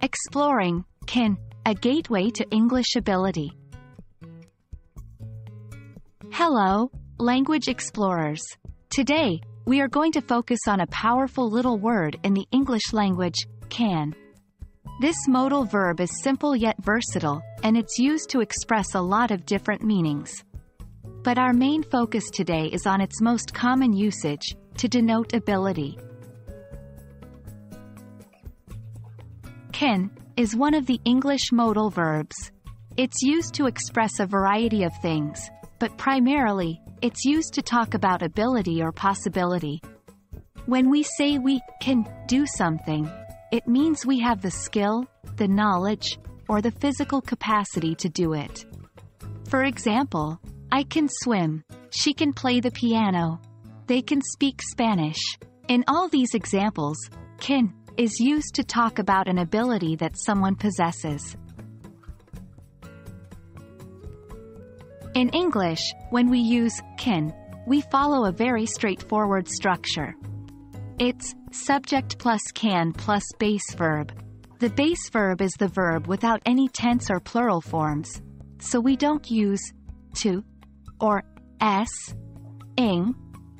Exploring, can, a gateway to English ability. Hello, language explorers. Today, we are going to focus on a powerful little word in the English language, can. This modal verb is simple yet versatile, and it's used to express a lot of different meanings. But our main focus today is on its most common usage, to denote ability. Can is one of the English modal verbs. It's used to express a variety of things, but primarily, it's used to talk about ability or possibility. When we say we can do something, it means we have the skill, the knowledge, or the physical capacity to do it. For example, I can swim, she can play the piano, they can speak Spanish. In all these examples, can is used to talk about an ability that someone possesses. In English, when we use can, we follow a very straightforward structure. It's subject plus can plus base verb. The base verb is the verb without any tense or plural forms, so we don't use to or s, ing,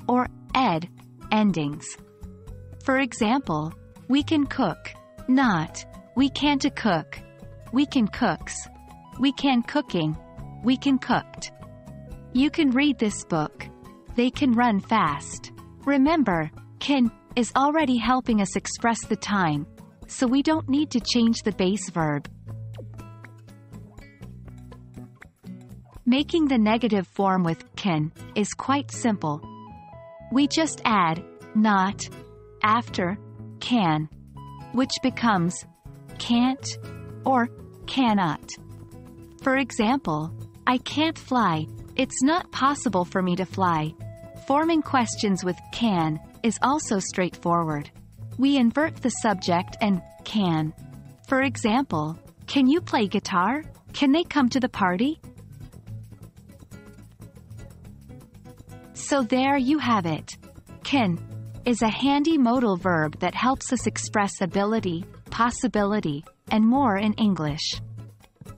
or ed endings. For example, we can cook, not, we can't a cook. We can cooks. We can cooking. We can cooked. You can read this book. They can run fast. Remember, can is already helping us express the time, so we don't need to change the base verb. Making the negative form with can is quite simple. We just add not after can, which becomes can't or cannot. For example, I can't fly. It's not possible for me to fly. Forming questions with can is also straightforward. We invert the subject and can. For example, can you play guitar? Can they come to the party? So there you have it. Can is a handy modal verb that helps us express ability, possibility, and more in English.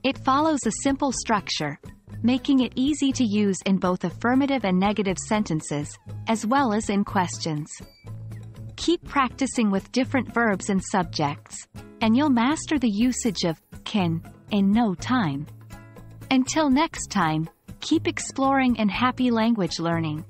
It follows a simple structure, making it easy to use in both affirmative and negative sentences, as well as in questions. Keep practicing with different verbs and subjects, and you'll master the usage of can in no time. Until next time, keep exploring and happy language learning.